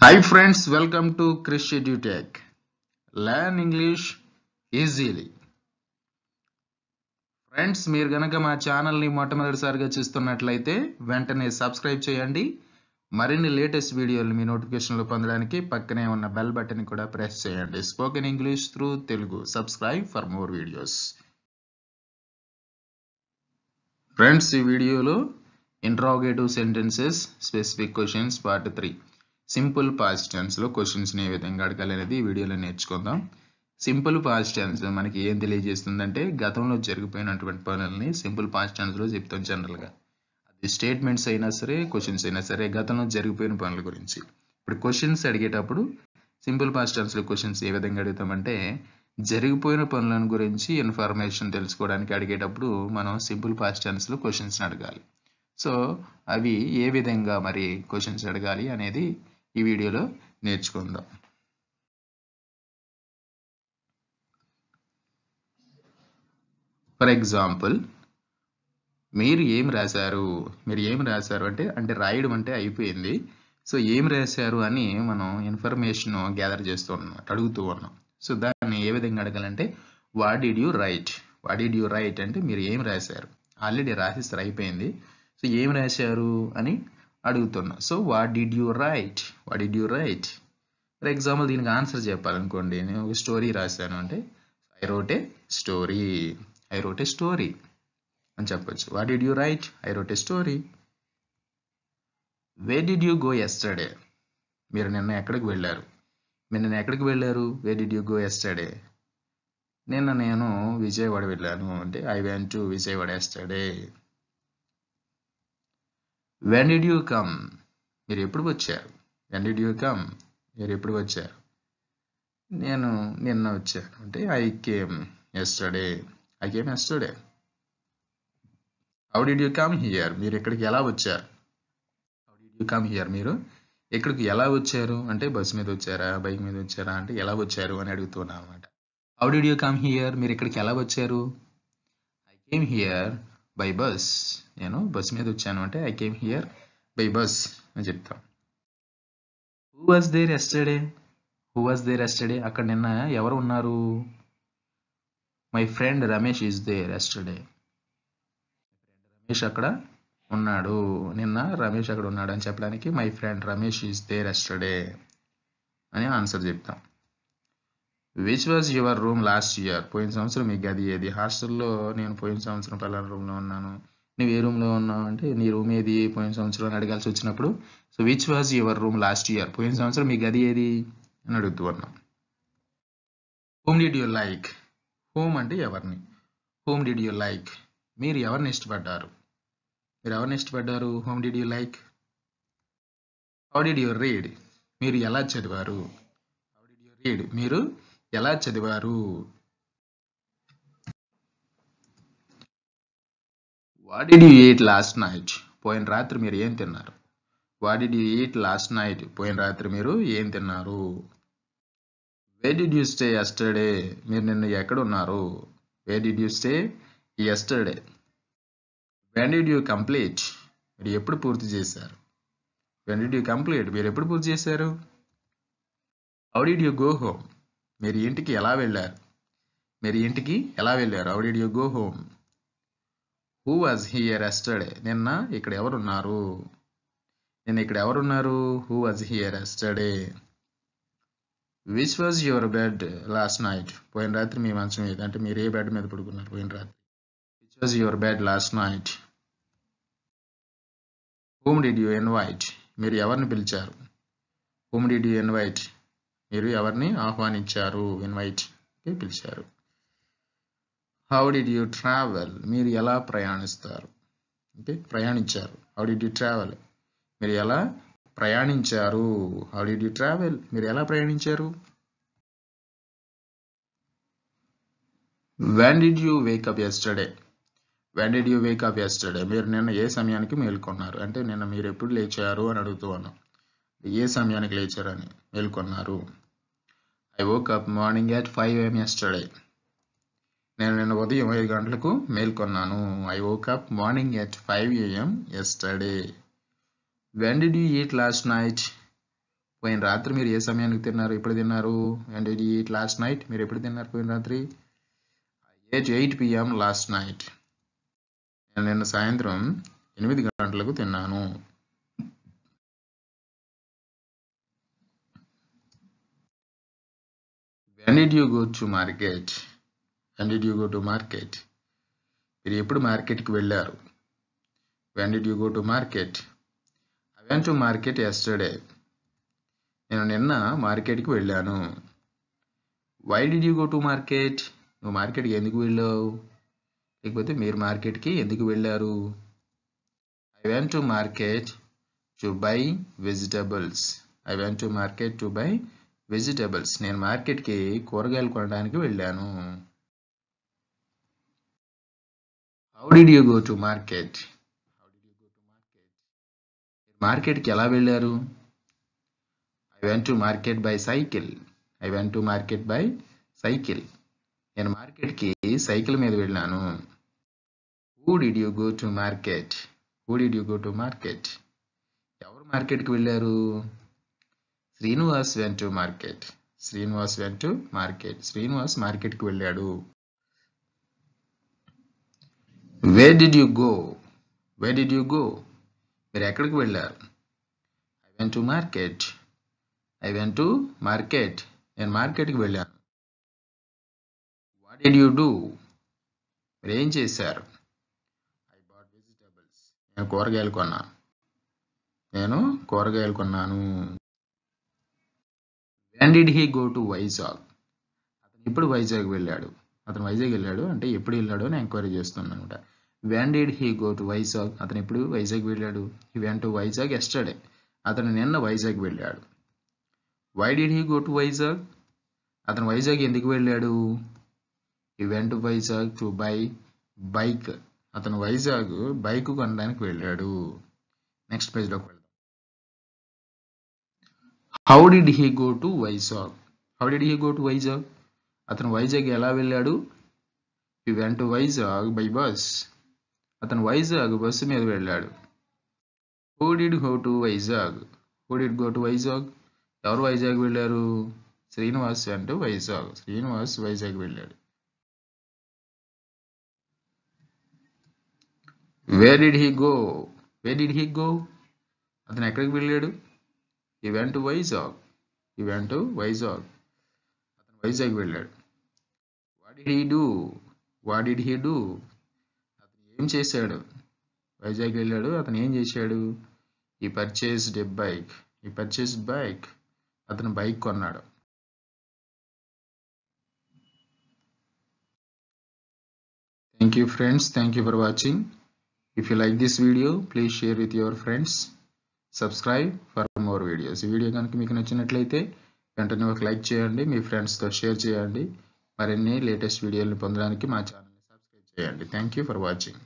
Hi friends welcome to Krish Edutech learn English easily friends మీరు కనుక మా ఛానల్ని మొట్టమొదటిసారిగా చూస్తున్నట్లయితే వెంటనే సబ్స్క్రైబ్ చేయండి. మరిన్ని లేటెస్ట్ వీడియోలు మీ నోటిఫికేషన్లు పొందడానికి పక్కనే ఉన్న బెల్ బటన్ కూడా ప్రెస్ చేయండి. Spoken English through Telugu subscribe for more videos friends ఈ వీడియోలో interrogative sentences specific questions part three simple past టెన్స్లో క్వశ్చన్స్ని ఏ విధంగా అడగాలి అనేది ఈ వీడియోలో నేర్చుకుందాం. సింపుల్ పాస్ట్ టెన్స్ మనకి ఏం తెలియజేస్తుందంటే గతంలో జరిగిపోయినటువంటి పనులని సింపుల్ పాస్ట్ టెన్స్లో చెప్తాం జనరల్గా అది స్టేట్మెంట్స్ అయినా సరే క్వశ్చన్స్ అయినా సరే గతంలో జరిగిపోయిన పనుల గురించి. ఇప్పుడు క్వశ్చన్స్ అడిగేటప్పుడు సింపుల్ పాస్ట్ టెన్స్లో క్వశ్చన్స్ ఏ విధంగా అడుగుతామంటే జరిగిపోయిన పనుల గురించి ఇన్ఫర్మేషన్ తెలుసుకోవడానికి అడిగేటప్పుడు మనం సింపుల్ పాస్ట్ టెన్స్లో క్వశ్చన్స్ని అడగాలి. సో అవి ఏ విధంగా మరి క్వశ్చన్స్ అడగాలి అనేది ఈ వీడియోలో నేర్చుకుందాం. ఫర్ ఎగ్జాంపుల్ మీరు ఏం రాశారు? మీరు ఏం రాశారు? అంటే అంటే రాయడం అంటే అయిపోయింది. సో ఏం రాశారు అని మనం ఇన్ఫర్మేషన్ గ్యాదర్ చేస్తూ ఉన్నాం అడుగుతూ ఉన్నాం. సో దాన్ని ఏ విధంగా అడగాలంటే what did you write what did you write అంటే మీరు ఏం రాశారు? ఆల్రెడీ రాసిస్తారు అయిపోయింది. సో ఏం రాశారు అని అడుగుతున్నా. So what did you write what did you write for example దీనికి ఆన్సర్ చెప్పాలనుకోండి. నేను ఒక స్టోరీ రాశాను అంటే I wrote a story I wrote a story అని చెప్పొచ్చు. What did you write I wrote a story where did you go yesterday మీరు నిన్న ఎక్కడికి వెళ్ళారు? మీరు నిన్న ఎక్కడికి వెళ్ళారు? Where did you go yesterday నిన్న నేను విజయవాడ వెళ్ళాను. అంటే I went to Vijayawada yesterday when did you come మీరు ఎప్పుడు వచ్చారు? వెన్ డిడ్ యూ కమ్ మీరు ఎప్పుడు వచ్చారు? నేను నిన్న వచ్చాను. అంటే I came yesterday I came yesterday how did you come here మీరు ఇక్కడికి ఎలా వచ్చారు? How did you come here మీరు ఇక్కడికి ఎలా వచ్చారు? అంటే బస్సు మీద వచ్చారా? బైక్ మీద వచ్చారా? అంటే ఎలా వచ్చారు? అని అడుగుతున్నా అనమాట how did you come here మీరు ఇక్కడికి ఎలా వచ్చారు? I came here by bus నేను బస్ మీద వచ్చాను అంటే I came here by bus అని చెప్తాం. Who was there yesterday who was there yesterday అక్కడ నిన్న ఎవరు ఉన్నారు? My friend Ramesh is there yesterday Ramesh అక్కడ ఉన్నాడు. నిన్న రమేష్ అక్కడ ఉన్నాడు అని చెప్పడానికి my friend Ramesh is there yesterday అని ఆన్సర్ చెప్తాం. Which was your room last year పోయిన సంవత్సరం మీ గది ఏది? హాస్టల్లో నేను పోయిన సంవత్సరం పలానా రూమ్లో ఉన్నాను. నువ్వు ఏ రూమ్లో ఉన్నావు అంటే నీ రూమ్ ఏది? పోయిన సంవత్సరం అని అడగాల్సి వచ్చినప్పుడు so which was your room last year పోయిన సంవత్సరం మీ గది ఏది? అని అడుగుతూ ఉన్నాం. Whom did you like whom అంటే ఎవరిని? హోమ్ డిడ్ యూ లైక్ మీరు ఎవరిని ఇష్టపడ్డారు? మీరు ఎవరిని ఇష్టపడ్డారు? Whom did you like how did you read మీరు ఎలా చదివారు? హౌ డిడ్ యూ రీడ్ మీరు ఎలా చదివారు? What did you ate last night పోయిన రాత్రి మీరు ఏం తిన్నారు? What did you ate last night పోయిన రాత్రి మీరు ఏం తిన్నారు? Where did you stay yesterday మీరు నిన్న ఎక్కడ ఉన్నారు? Where did you stay yesterday when did you complete మీరు ఎప్పుడు పూర్తి చేశారు? వెన్ డిడ్ యూ కంప్లీట్ మీరు ఎప్పుడు పూర్తి చేశారు? How did you go home మీరు ఇంటికి ఎలా వెళ్ళారు? మీరు ఇంటికి ఎలా వెళ్ళారు? How did you go home who was he arrested నిన్న ఇక్కడ ఎవరున్నారు? నిన్న ఇక్కడ ఎవరున్నారు? Who was he yesterday which was your bed last night పోయిన రాత్రి మీ మంచం ఏది? అంటే మీరు ఏ బెడ్ మీద పడుకున్నారు పోయిన రాత్రి? Which was your bed last night whom did you invite మీరు ఎవరిని పిలిచారు? హూమ్ డిడ్ యూ ఇన్వైట్ మీరు ఎవరిని ఆహ్వానించారు? ఇన్వైట్ పిలిచారు. హౌ డిడ్ యూ ట్రావెల్ మీరు ఎలా ప్రయాణిస్తారు? అంటే ప్రయాణించారు. హౌ డిడ్ యూ ట్రావెల్ మీరు ఎలా ప్రయాణించారు? హౌ డిడ్ యూ ట్రావెల్ మీరు ఎలా ప్రయాణించారు? When did you wake up yesterday when did you wake up yesterday మీరు నిన్న ఏ సమయానికి మేల్కొన్నారు? అంటే నిన్న మీరు ఎప్పుడు లేచారు అని అడుగుతూ ఉన్నాం. ఏ సమయానికి లేచారని మేల్కొన్నారు. I woke up morning at five AM yesterday నేను నిన్న ఉదయం ఐదు గంటలకు మేల్కొన్నాను. I woke up morning at five AM yesterday when did you eat last night పోయిన రాత్రి మీరు ఏ సమయానికి తిన్నారు? ఎప్పుడు తిన్నారు? When did you eat last night మీరు ఎప్పుడు తిన్నారు పోయిన రాత్రి? At eight PM last night నేను నిన్న సాయంత్రం ఎనిమిది గంటలకు తిన్నాను. When did you go to market when did you go to market మీరు ఎప్పుడు మార్కెట్కి వెళ్ళారు? When did you go to market I went to market yesterday నేను నిన్న మార్కెట్కి వెళ్ళాను. Why did you go to market నువ్వు మార్కెట్కి ఎందుకు వెళ్ళావు? లేకపోతే మీరు మార్కెట్కి ఎందుకు వెళ్ళారు? I went to market to buy vegetables I went to market to buy vegetables. నేను మార్కెట్కి కూరగాయలు కొనడానికి వెళ్ళాను. How did you go to market how did you go to market మార్కెట్కి ఎలా వెళ్ళారు? I went to market by cycle I went to market by cycle నేను మార్కెట్కి సైకిల్ మీద వెళ్ళాను. Who did you go to market who did you go to market ఎవరు మార్కెట్కి వెళ్ళారు? Srinivas went to market Srinivas went to market Srinivas మార్కెట్కి వెళ్ళాడు. Where did you go where did you go మీరు ఎక్కడికి వెళ్ళారు? I went to market I went to market నేను మార్కెట్కి వెళ్ళాను. వాట్ డిడ్ యూ డూ మీరు ఏం చేశారు? ఐ బాట్ వెజిటబుల్స్ నేను కూరగాయలు కొన్నాను. నేను కూరగాయలు కొన్నాను. When did he go to Vizag అతను ఎప్పుడు వైజాగ్ వెళ్ళాడు? అతను వైజాగ్ వెళ్ళాడు అంటే ఎప్పుడు వెళ్ళాడు అని ఎంక్వైరీ చేస్తున్నాను అనమాట when did he go to Vizag అతను ఎప్పుడు వైజాగ్ వెళ్ళాడు? He went to Vizag yesterday అతను నిన్న వైజాగ్ వెళ్ళాడు. Why did he go to Vizag అతను వైజాగ్ ఎందుకు వెళ్ళాడు? He to Vizag to buy bike అతను వైజాగ్ బైక్ కొనడానికి వెళ్ళాడు. నెక్స్ట్ పేజ్లోకి వెళ్దాం how did he go to Vizag how did he go to Vizag అతను వైజాగ్ ఎలా వెళ్ళాడు? ఈ వెంట్ వైజాగ్ బై బస్ అతను వైజాగ్ బస్సు మీద వెళ్ళాడు. Who did go to Vizag who did go to Vizag ఎవరు వైజాగ్ వెళ్ళారు? శ్రీనివాస్ అంటూ వైజాగ్ శ్రీనివాస్ వైజాగ్ వెళ్ళాడు. Where did he go where did he go అతను ఎక్కడికి వెళ్ళాడు? ఈ వెంట వైజాగ్ ఈ వెంట వైజాగ్ అతను వైజాగ్ వెళ్ళాడు. What did he do what did he do అతను ఏం చేశాడు? వైజాగ్ వెళ్ళాడు. అతను ఏం చేశాడు? He purchased a bike he purchased bike అతను బైక్ కొన్నాడు. Thank you friends thank you for watching if you like this video please share with your friends subscribe for more videos ఈ వీడియో కనుక మీకు నచ్చినట్లయితే వెంటనే ఒక లైక్ చేయండి మీ ఫ్రెండ్స్తో షేర్ చేయండి. మరిన్ని లేటెస్ట్ వీడియోలను పొందడానికి మా ఛానల్ని సబ్స్క్రైబ్ చేయండి. Thank you for watching